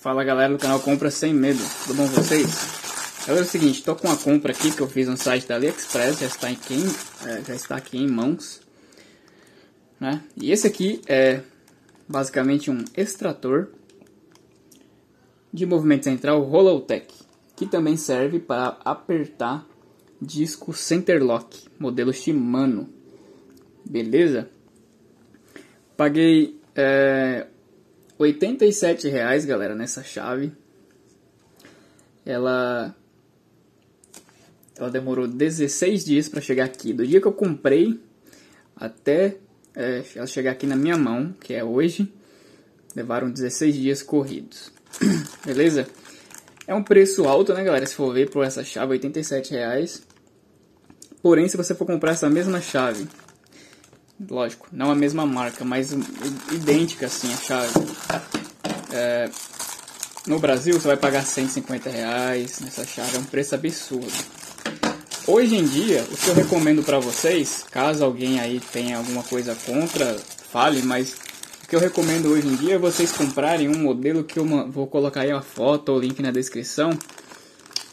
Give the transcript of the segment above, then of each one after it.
Fala galera do canal Compra Sem Medo, tudo bom com vocês? Agora é o seguinte, tô com uma compra aqui que eu fiz no site da AliExpress, já está aqui em, é, já está aqui em mãos. Né? E esse aqui é basicamente um extrator de movimento central Holotech, que também serve para apertar disco Centerlock, modelo Shimano. Beleza? Paguei é, 87 reais, galera, nessa chave. Ela ela demorou 16 dias para chegar aqui. Do dia que eu comprei até é, ela chegar aqui na minha mão, que é hoje, levaram 16 dias corridos. Beleza? É um preço alto, né, galera? Se for ver por essa chave, 87 reais. Porém, se você for comprar essa mesma chave, lógico, não a mesma marca, mas idêntica assim a chave, é, no Brasil você vai pagar 150 reais nessa chave, é um preço absurdo. Hoje em dia, o que eu recomendo para vocês, caso alguém aí tenha alguma coisa contra, fale, mas o que eu recomendo hoje em dia é vocês comprarem um modelo que eu vou colocar aí a foto ou link na descrição,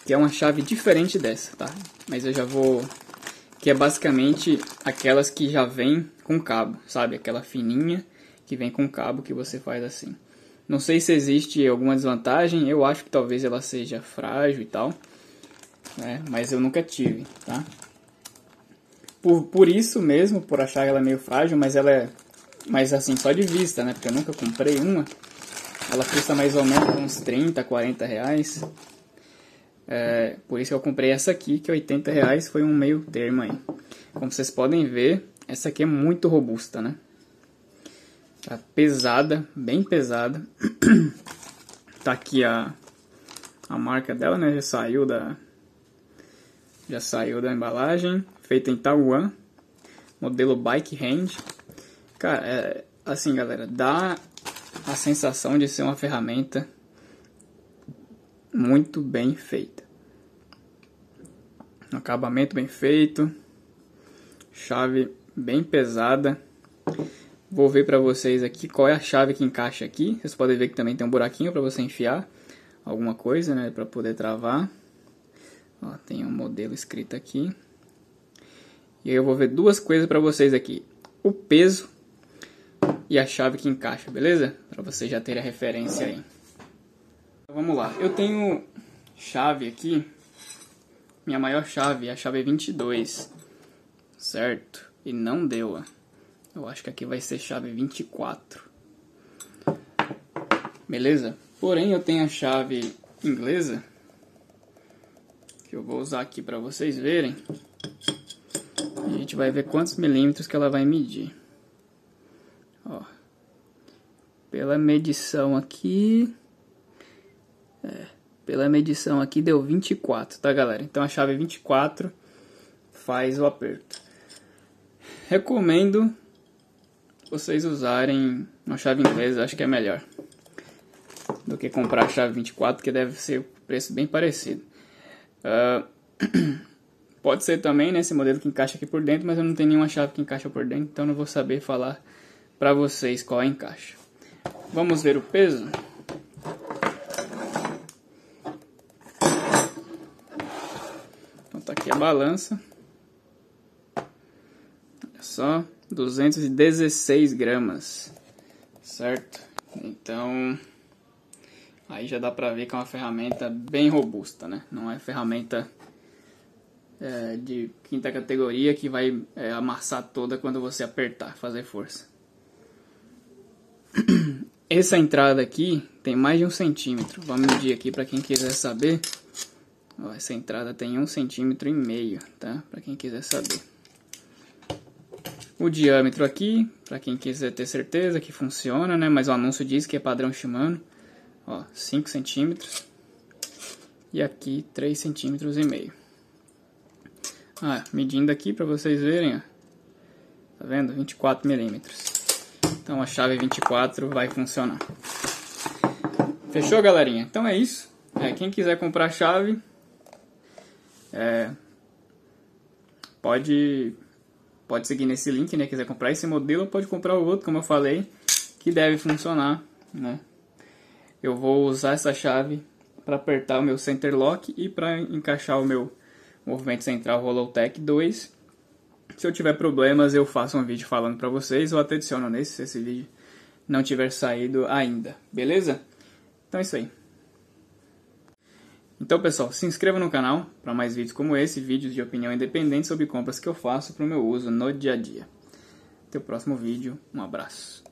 que é uma chave diferente dessa, tá? Mas eu já vou que é basicamente aquelas que já vem com cabo, sabe? Aquela fininha que vem com cabo que você faz assim. Não sei se existe alguma desvantagem, eu acho que talvez ela seja frágil e tal, né? Mas eu nunca tive, tá? Por, por isso mesmo, por achar ela meio frágil, mas ela é... Mas assim, só de vista, né? Porque eu nunca comprei uma. Ela custa mais ou menos uns 30, 40 reais. É, por isso eu comprei essa aqui, que 80 reais foi um meio termo aí. Como vocês podem ver, essa aqui é muito robusta, né? Tá pesada, bem pesada. tá aqui a, a marca dela, né? Já saiu da, já saiu da embalagem. Feita em Taiwan. Modelo Bike Hand. Cara, é, assim galera, dá a sensação de ser uma ferramenta muito bem feita. Acabamento bem feito. Chave bem pesada. Vou ver para vocês aqui qual é a chave que encaixa aqui. Vocês podem ver que também tem um buraquinho para você enfiar alguma coisa, né, para poder travar. Ó, tem um modelo escrito aqui. E aí eu vou ver duas coisas para vocês aqui. O peso e a chave que encaixa, beleza? Para vocês já terem a referência aí. Vamos lá, eu tenho chave aqui, minha maior chave é a chave 22, certo? E não deu. Eu acho que aqui vai ser chave 24. Beleza? Porém, eu tenho a chave inglesa, que eu vou usar aqui para vocês verem. A gente vai ver quantos milímetros que ela vai medir. Ó. Pela medição aqui... É, pela medição aqui deu 24, tá galera? Então a chave 24 faz o aperto. Recomendo vocês usarem uma chave inglesa, acho que é melhor. Do que comprar a chave 24, que deve ser preço bem parecido. Uh, pode ser também né, esse modelo que encaixa aqui por dentro, mas eu não tenho nenhuma chave que encaixa por dentro, então não vou saber falar para vocês qual é encaixa. Vamos ver o peso? aqui a balança. Olha só, 216 gramas, certo? Então, aí já dá pra ver que é uma ferramenta bem robusta, né? Não é ferramenta é, de quinta categoria que vai é, amassar toda quando você apertar, fazer força. Essa entrada aqui tem mais de um centímetro. Vamos medir aqui para quem quiser saber. Ó, essa entrada tem um centímetro e meio, tá? Para quem quiser saber. O diâmetro aqui, para quem quiser ter certeza que funciona, né? Mas o anúncio diz que é padrão Shimano. Ó, 5 centímetros. E aqui 3 centímetros e meio. Ah, medindo aqui para vocês verem, ó. Tá vendo? 24 milímetros. Então a chave 24 vai funcionar. Fechou, galerinha? Então é isso. É, quem quiser comprar a chave, é, pode pode seguir nesse link, né? Quiser comprar esse modelo, pode comprar o outro, como eu falei, que deve funcionar, né? eu vou usar essa chave para apertar o meu center lock e para encaixar o meu movimento central Holotech 2. Se eu tiver problemas, eu faço um vídeo falando para vocês ou até adiciono nesse se esse vídeo não tiver saído ainda, beleza? Então é isso aí. Então, pessoal, se inscreva no canal para mais vídeos como esse, vídeos de opinião independente sobre compras que eu faço para o meu uso no dia a dia. Até o próximo vídeo, um abraço.